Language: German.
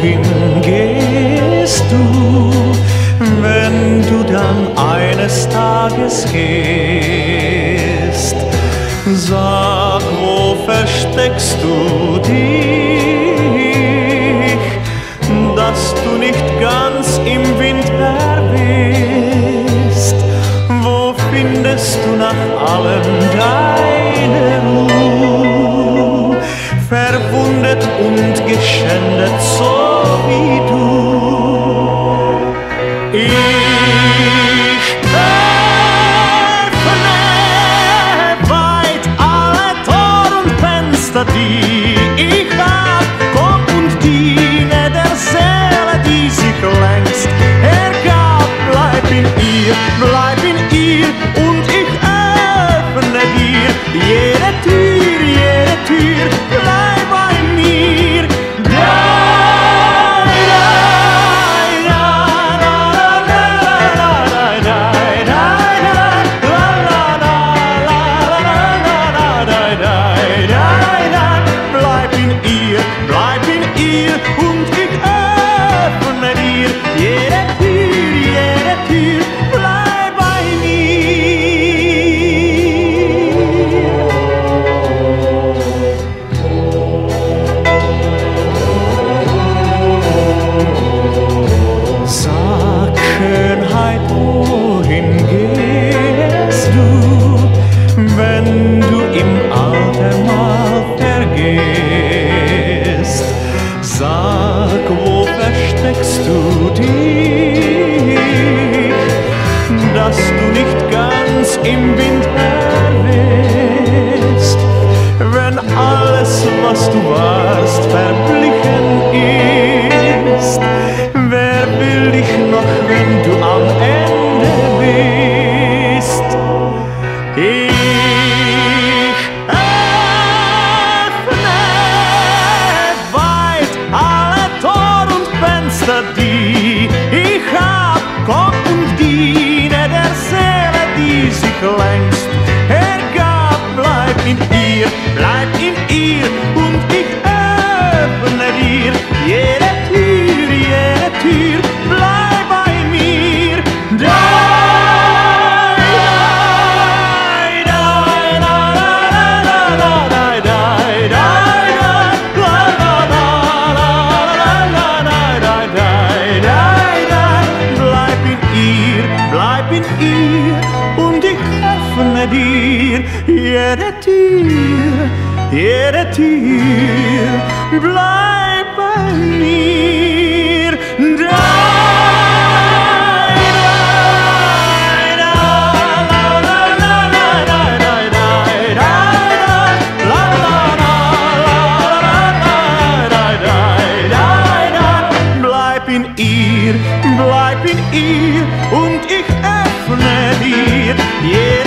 Wohin gehst du, wenn du dann eines Tages gehst? Sag, wo versteckst du dich, dass du nicht ganz im Wind verwehst? Wo findest du nach allem deine Ruhe, verwundet und geschändet so wie du? Ich öffne weit alle Tor und Fenster, die Alter mal vergehst? Sag, wo versteckst du dich, dass du nicht ganz im Wind verwehst? Wenn alles, was du warst, verblichen ist, wer will dich noch, wenn du am Ende Fenster, die ich hab. Komm und diene der Seele, die sich längst dir, jede Tür, jede Tür bleibt bei mir. Da bleib in ihr und ich öffne dir. Yeah.